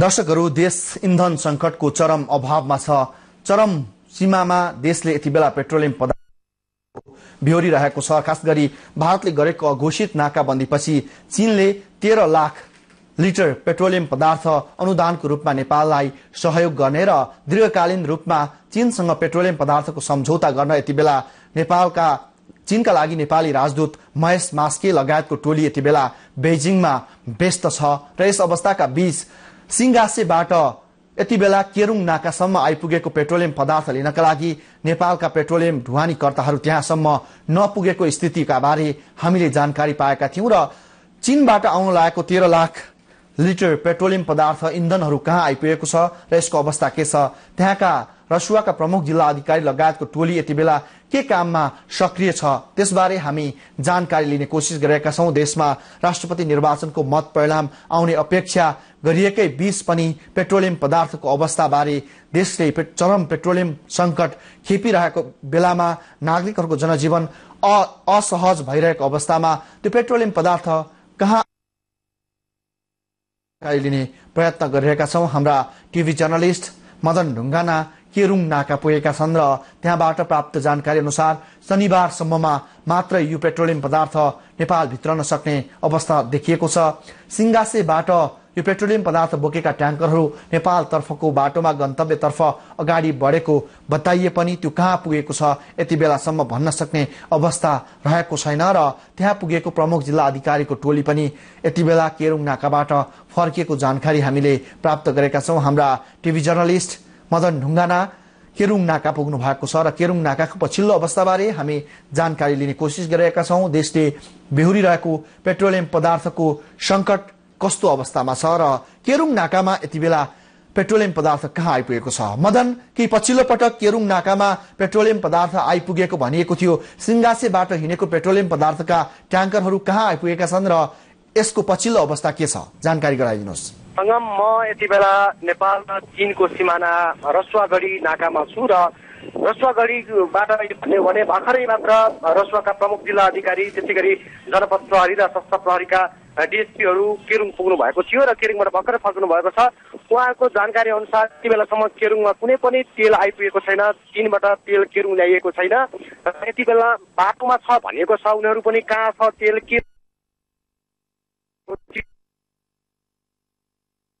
दर्शकहरू देश इन्धन सङ्कटको चरम अभावमा छ। चरम सीमामा देशले यति बेला पेट्रोलियम पदार्थ बिहोरिरहेको छ। खास गरी भारतले गरेको अघोषित नाकाबन्दीपछि चीनले तेह्र लाख लिटर पेट्रोलियम पदार्थ अनुदानको रूपमा नेपाललाई सहयोग गर्ने र दीर्घकालीन रूपमा चीनसँग पेट्रोलियम पदार्थको सम्झौता गर्न यति बेला नेपालका चीनका लागि नेपाली राजदूत महेश मास्के लगायतको टोली यति बेला बेजिङमा व्यस्त छ र यस अवस्थाका बीच सिंगासेबाट यति बेला केरुङ नाकासम्म आइपुगेको पेट्रोलियम पदार्थ लिनका लागि नेपालका पेट्रोलियम ढुवानीकर्ताहरू त्यहाँसम्म नपुगेको स्थितिका बारे हामीले जानकारी पाएका थियौं र चीनबाट आउन लागेको तेह्र लाख लिटर पेट्रोलियम पदार्थ इन्धनहरू कहाँ आइपुगेको छ र यसको अवस्था के छ? त्यहाँका रसुवाका प्रमुख जिल्ला अधिकारी लगायतको टोली यति बेला के काममा सक्रिय छ? त्यसबारे हामी जानकारी लिने कोसिस गरेका छौं। देशमा राष्ट्रपति निर्वाचनको मत परिणाम आउने अपेक्षा गरिएकै बीच पनि पेट्रोलियम पदार्थको अवस्थाबारे देशले चरम पेट्रोलियम संकट खेपिरहेको बेलामा नागरिकहरूको जनजीवन असहज भइरहेको अवस्थामा त्यो पेट्रोलियम पदार्थ कहाँ लिने प्रयत्न गरिरहेका छौं। हाम्रा टिभी जर्नलिस्ट मदन ढुङ्गाना केरुङ नाका पुगेका छन् र त्यहाँबाट प्राप्त जानकारी अनुसार शनिबारसम्ममा मात्र यो पेट्रोलियम पदार्थ नेपाल भित्रन सक्ने अवस्था देखिएको छ। सिंगासेबाट यो पेट्रोलियम पदार्थ बोकेका ट्याङ्करहरू नेपालतर्फको बाटोमा गन्तव्यतर्फ अगाडि बढेको बताइए पनि त्यो कहाँ पुगेको छ यति बेलासम्म भन्न सक्ने अवस्था रहेको छैन र त्यहाँ पुगेको प्रमुख जिल्ला अधिकारीको टोली पनि यति बेला केरुङ नाकाबाट फर्किएको जानकारी हामीले प्राप्त गरेका छौँ। हाम्रा टिभी जर्नलिस्ट मदन ढुङ्गाना केरुङ नाका पुग्नु भएको छ र केरुङ नाकाको पछिल्लो अवस्थाबारे हामी जानकारी लिने कोसिस गरिरहेका छौँ। देशले बेहोरिरहेको पेट्रोलियम पदार्थको संकट कस्तो अवस्थामा छ र केरुङ नाकामा यति बेला पेट्रोलियम पदार्थ कहाँ आइपुगेको छ? मदन कि पछिल्लो पटक केरुङ नाकामा पेट्रोलियम पदार्थ आइपुगेको भनिएको थियो? सिंगासेबाट हिँडेको पेट्रोलियम पदार्थका ट्याङ्करहरू कहाँ आइपुगेका छन् र यसको पछिल्लो अवस्था के छ? जानकारी गराइदिनुहोस्। सङ्गम म यति बेला नेपालमा चिनको सिमाना रसुवागढी नाकामा छु र रसुवागढीबाट भन्यो भने भर्खरै मात्र रसुवाका प्रमुख जिल्ला अधिकारी त्यसै गरी जनपद प्रहरी र सशस्त्र प्रहरीका डिएसपीहरू केरुङ पुग्नु भएको थियो र केरुङबाट भर्खरै फर्कनु भएको छ। उहाँको जानकारी अनुसार यति बेलासम्म केरुङमा कुनै पनि तेल आइपुगेको छैन चिनबाट तेल केरुङ ल्याइएको छैन यति बेला बाटोमा छ भनिएको छ उनीहरू पनि कहाँ छ तेल के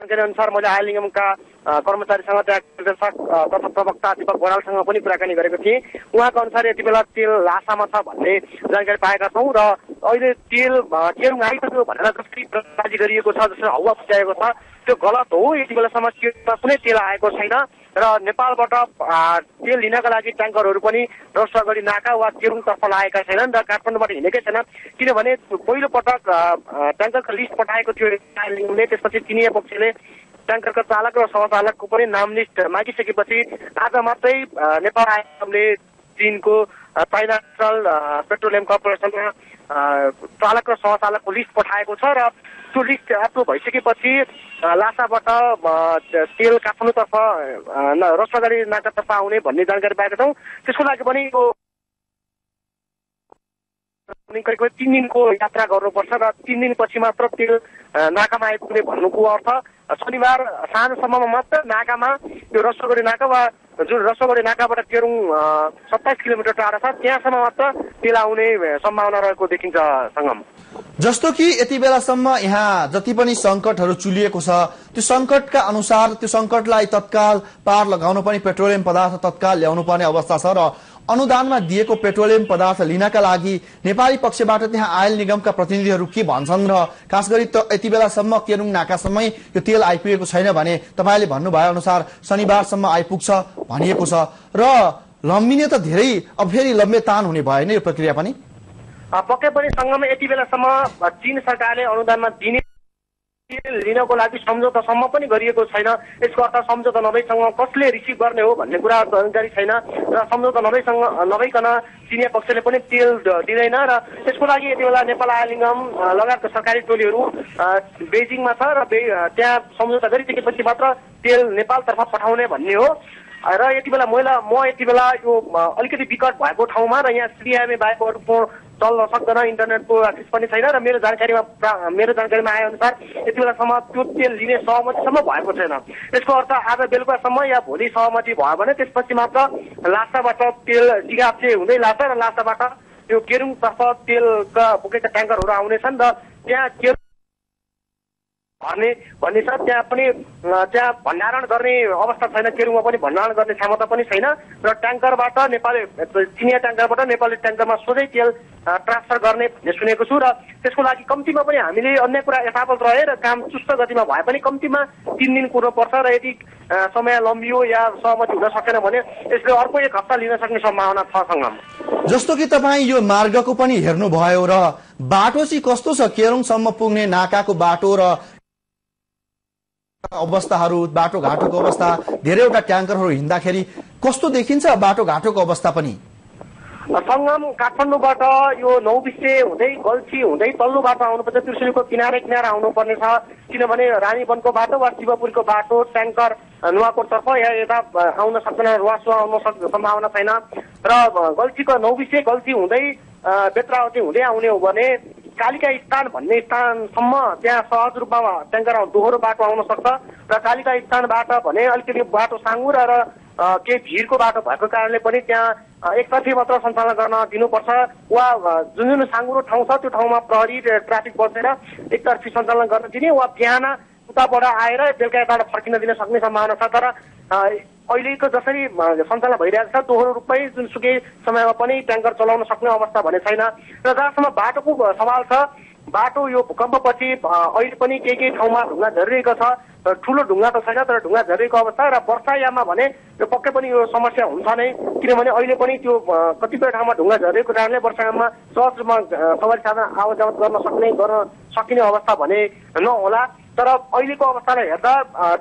जानकारी अनुसार मैले आयल निगमका कर्मचारीसँग त्यहाँ तथा प्रवक्ता दीपक बरालसँग पनि कुराकानी गरेको थिएँ। उहाँको अनुसार यति बेला तेल लासामा छ भन्ने जानकारी पाएका छौँ र अहिले तेल केरुङ आइसक्यो भनेर जसरी प्रस्ताजी गरिएको छ जसरी हावा पुर्याएको छ त्यो गलत हो। यति बेलासम्म केरुङमा कुनै तेल आएको छैन र नेपालबाट तेल लिनका लागि ट्याङ्करहरू पनि रसगढी नाका वा केरुङतर्फ लागेका छैनन् र काठमाडौँबाट हिँडेकै छैनन्। किनभने पहिलो पटक ट्याङ्करको लिस्ट पठाएको थियो त्यसपछि चिनिया पक्षले ट्याङ्करका चालक र सहचालकको पनि नाम लिस्ट मागिसकेपछि आज मात्रै नेपाल आयोगले चिनको चाइनाल पेट्रोलियम कर्पोरेसनमा चालक र सहचालकको लिस्ट पठाएको छ र त्यो लिस्ट एप्रुभ भइसकेपछि लासाबाट तेल काठमाडौँतर्फ रसगाडी नाकातर्फ आउने भन्ने जानकारी पाएका छौँ। त्यसको लागि पनि यो करिब तिन दिनको यात्रा गर्नुपर्छ र तिन दिनपछि मात्र तेल नाकामा आइपुग्ने भन्नुको अर्थ शनिबार साँझसम्ममा मात्र नाकामा त्यो रसोगढी नाका वा जुन रसोगढी नाकाबाट तेरुङ सत्ताइस किलोमिटर टाढा छ त्यहाँसम्म मात्र तेल आउने सम्भावना रहेको देखिन्छ सङ्गम। जस्तो कि यति बेलासम्म यहाँ जति पनि सङ्कटहरू चुलिएको छ त्यो सङ्कटका अनुसार त्यो सङ्कटलाई तत्काल पार लगाउनु पनि पेट्रोलियम पदार्थ तत्काल ल्याउनु पर्ने अवस्था छ र अनुदानमा दिएको पेट्रोलियम पदार्थ लिनका लागि नेपाली पक्षबाट त्यहाँ आयल निगमका प्रतिनिधिहरू के भन्छन् र खास गरी यति बेलासम्म केरुङ नाकासम्मै यो तेल आइपुगेको छैन भने तपाईँले भन्नुभयो अनुसार शनिबारसम्म आइपुग्छ भनिएको छ। र लम्बिने त धेरै अब फेरि लम्बे तान हुने भएन यो प्रक्रिया पनि? पक्कै पनि सङ्घमा यति बेलासम्म चिन सरकारले अनुदानमा दिने लिनको लागि सम्झौतासम्म पनि गरिएको छैन। यसको अर्थ सम्झौता नभएसँग कसले रिसिभ गर्ने हो भन्ने कुरा जानकारी छैन र सम्झौता नभएसँग नभइकन चिनिया पक्षले पनि तेल दिँदैन र त्यसको लागि यति बेला नेपाल आयल निगम लगायतका सरकारी टोलीहरू बेजिङमा छ र त्यहाँ सम्झौता गरिसकेपछि मात्र तेल नेपालतर्फ पठाउने भन्ने हो। र यति बेला महिला म यति बेला यो अलिकति विकट भएको ठाउँमा र यहाँ सिडिएमए बाहेक चल्न सक्दैन इन्टरनेटको एक्सेस पनि छैन र मेरो जानकारीमा मेरो जानकारीमा आए अनुसार यति बेलासम्म त्यो तेल लिने सहमतिसम्म भएको छैन। यसको अर्थ आज बेलुकासम्म या भोलि सहमति भयो भने त्यसपछि मात्र लासाबाट तेल टिकाप्से हुँदै लासा र लासाबाट त्यो केरुङतर्फ तेलका बोकेका ट्याङ्करहरू आउनेछन् र त्यहाँ केरुङ भर्ने भन्ने छ। त्यहाँ पनि त्यहाँ भण्डारण गर्ने अवस्था छैन केरुङमा पनि भण्डारण गर्ने क्षमता पनि छैन र ट्याङ्करबाट नेपाली चिनिया ट्याङ्करबाट नेपाली ट्याङ्करमा सोझै तेल ट्रान्सफर गर्ने भन्ने सुनेको छु र त्यसको लागि कम्तीमा पनि हामीले अन्य कुरा यथावत रहे र काम चुस्त गतिमा भए पनि कम्तीमा तिन दिन कुर्नुपर्छ र यदि समय लम्बियो या सहमति हुन सकेन भने यसले अर्को एक हप्ता लिन सक्ने सम्भावना छ सङ्गम जस्तो कि तपाईँ यो मार्गको पनि हेर्नुभयो र बाटो चाहिँ कस्तो छ? केरुङसम्म पुग्ने नाकाको बाटो र अवस्थाहरू बाटोघाटोको अवस्था धेरैवटा ट्याङ्करहरू हिँड्दाखेरि कस्तो देखिन्छ बाटोघाटोको अवस्था पनि? सङ्गम काठमाडौँबाट यो नौबिसे हुँदै गल्छी हुँदै तल्लो बाटो आउनुपर्छ त्रिशुलीको किनारे किनारे आउनुपर्ने छ किनभने रानीवनको बाटो वा शिवपुरीको बाटो ट्याङ्कर नुवाकोटतर्फ या यता आउन सक्दैन रुवासुवा आउन सक् सम्भावना छैन। र गल्छीको नौबिसे गल्छी हुँदै बेत्रावती हुँदै आउने हो भने कालिका स्थान भन्ने स्थानसम्म त्यहाँ सहज रूपमा ट्याङ्कर दोहोरो बाटो आउन सक्छ र कालिका स्थानबाट भने अलिकति बाटो साँगुर र केही भिडको बाटो भएको कारणले पनि त्यहाँ एकतर्फी मात्र सञ्चालन गर्न दिनुपर्छ। वा जुन जुन साँगुरो ठाउँ छ त्यो ठाउँमा प्रहरी ट्राफिक बसेर एकतर्फी सञ्चालन गर्न दिने वा बिहान उताबाट आएर बेलुका यताबाट फर्किन दिन सक्ने सम्भावना छ। तर अहिलेको जसरी सञ्चालन भइरहेको छ दोहोरो रूपमै जुनसुकै समयमा पनि ट्याङ्कर चलाउन सक्ने अवस्था भने छैन। र जहाँसम्म बाटोको सवाल छ बाटो यो भूकम्पपछि अहिले पनि केही केही ठाउँमा ढुङ्गा झरिरहेको छ ठुलो ढुङ्गा त छैन तर ढुङ्गा झरेको अवस्था र वर्षायाममा भने यो पक्कै पनि यो समस्या हुन्छ नै किनभने अहिले पनि त्यो कतिपय ठाउँमा ढुङ्गा झरेको कारणले वर्षायाममा सहज रूपमा सवारी साधन आवत जावत गर्न सक्ने गर्न सकिने अवस्था भने नहोला। तर अहिलेको अवस्थालाई हेर्दा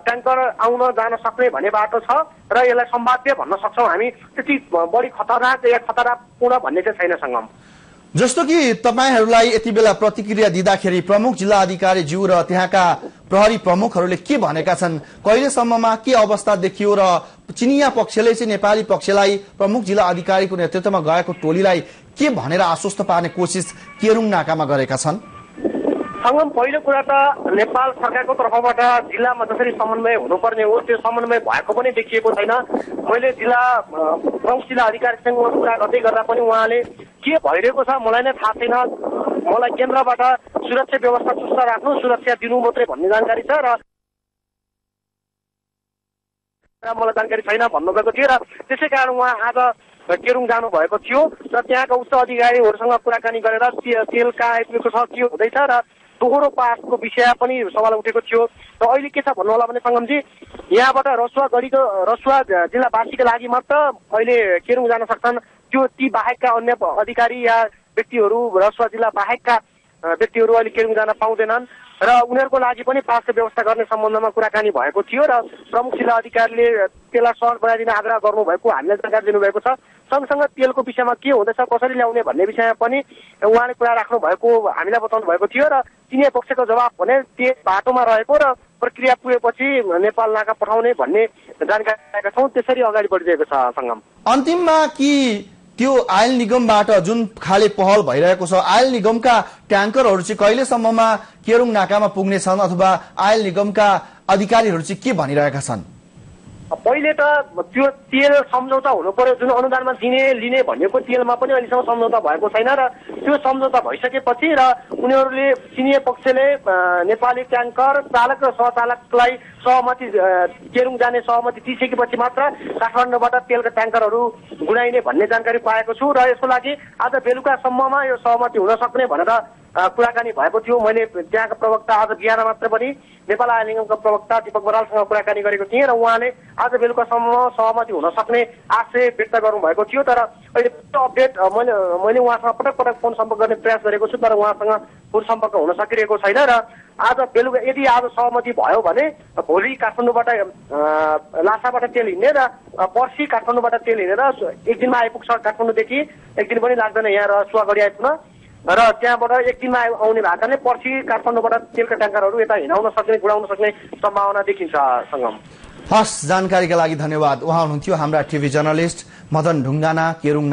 ट्याङ्कर आउन जान सक्ने भन्ने बाटो छ र यसलाई सम्भाव्य भन्न सक्छौँ हामी। त्यति बढी खतरनाक या खतरापूर्ण भन्ने चाहिँ छैन सङ्गम। जस्तो कि तपाईँहरूलाई यति बेला प्रतिक्रिया दिँदाखेरि प्रमुख जिल्ला अधिकारी ज्यू र त्यहाँका प्रहरी प्रमुखहरूले के भनेका छन् कहिलेसम्ममा के अवस्था देखियो र चिनिया पक्षले चाहिँ नेपाली पक्षलाई प्रमुख जिल्ला अधिकारीको नेतृत्वमा गएको टोलीलाई के भनेर आश्वस्त पार्ने कोसिस केरुङ नाकामा गरेका छन्? सङ्गम पहिलो कुरा त नेपाल सरकारको तर्फबाट जिल्लामा जसरी समन्वय हुनुपर्ने हो। त्यो समन्वय भएको पनि देखिएको छैन। मैले जिल्ला प्रमुख जिल्ला अधिकारीसँग कुरा गर्दै गर्दा पनि उहाँले के भइरहेको छ मलाई नै थाहा छैन। मलाई केन्द्रबाट सुरक्षा व्यवस्था चुस्त राख्नु सुरक्षा दिनु मात्रै भन्ने जानकारी छ र मलाई जानकारी छैन भन्नुभएको थियो र त्यसै कारण उहाँ आज केरुङ जानुभएको थियो र त्यहाँका उच्च अधिकारीहरूसँग कुराकानी गरेर तेल कहाँ आइपुगेको छ के हुँदैछ र दोहोरो पासको विषय पनि सवाल उठेको थियो। र अहिले के छ भन्नु होला भने सङ्गमजी यहाँबाट रसुवा गढीको रसुवा जिल्लावासीका लागि मात्र अहिले केरुङ जान सक्छन्। त्यो ती बाहेकका अन्य अधिकारी या व्यक्तिहरू रसुवा जिल्ला बाहेकका व्यक्तिहरू अहिले केरुङ जान पाउँदैनन्। र उनीहरूको लागि पनि पासको व्यवस्था गर्ने सम्बन्धमा कुराकानी भएको थियो र प्रमुख जिल्ला अधिकारीले त्यसलाई सहज बनाइदिन आग्रह गर्नुभएको हामीलाई जानकारी दिनुभएको छ। सँगसँगै तेलको विषयमा के हुँदैछ कसरी ल्याउने भन्ने विषयमा पनि उहाँले कुरा राख्नु भएको हामीलाई बताउनु भएको थियो र चिनिया पक्षको जवाब भने तेल बाटोमा रहेको र प्रक्रिया पुगेपछि नेपाल नाका पठाउने भन्ने जानकारी पाएका छौँ त्यसरी अगाडि बढिरहेको छ सङ्गम। अन्तिममा कि त्यो आयल निगमबाट जुन खाले पहल भइरहेको छ आयल निगमका ट्याङ्करहरू चाहिँ कहिलेसम्ममा केरुङ नाकामा पुग्नेछन् अथवा आयल निगमका अधिकारीहरू चाहिँ के भनिरहेका छन्? पहिले त त्यो तेल सम्झौता हुनु पर्यो जुन अनुदानमा दिने लिने भनेको तेलमा पनि अहिलेसम्म सम्झौता भएको छैन र त्यो सम्झौता भइसकेपछि र उनीहरूले चिनिया पक्षले नेपाली ट्याङ्कर चालक र सहचालकलाई सहमति केरुङ जाने सहमति दिइसकेपछि मात्र काठमाडौँबाट तेलका ट्याङ्करहरू गुडाइने भन्ने जानकारी पाएको छु र यसको लागि आज बेलुकासम्ममा यो सहमति हुन सक्ने भनेर कुराकानी भएको थियो। मैले त्यहाँका प्रवक्ता आज बिहान मात्र पनि नेपाल आयल निगमका प्रवक्ता दिपक बरालसँग कुराकानी गरेको थिएँ र उहाँले आज बेलुकासम्म सहमति हुन सक्ने आशय व्यक्त गर्नुभएको थियो। तर अहिले अपडेट मैले मैले उहाँसँग पटक पटक फोन सम्पर्क गर्ने प्रयास गरेको छु तर उहाँसँग फोन सम्पर्क हुन सकिरहेको छैन र आज बेलुका यदि आज सहमति भयो भने भोलि काठमाडौँबाट लासाबाट तेल हिँड्ने र पर्सि काठमाडौँबाट तेल हिँडेर एक दिनमा आइपुग्छ। काठमाडौँदेखि एक दिन पनि लाग्दैन यहाँ र सुवागढी आइपुग्न। र त्यहाँबाट एक दिनमा आउ- आउने भएको कारणले पर्सि काठमाडौँबाट तेलका ट्याङ्करहरू यता हिँडाउन सक्ने गुडाउन सक्ने सम्भावना देखिन्छ सङ्गम। हस् जानकारीका लागि धन्यवाद। उहाँ हुनुहुन्थ्यो हाम्रा टिभी जर्नलिस्ट मदन ढुङ्गाना केरुङ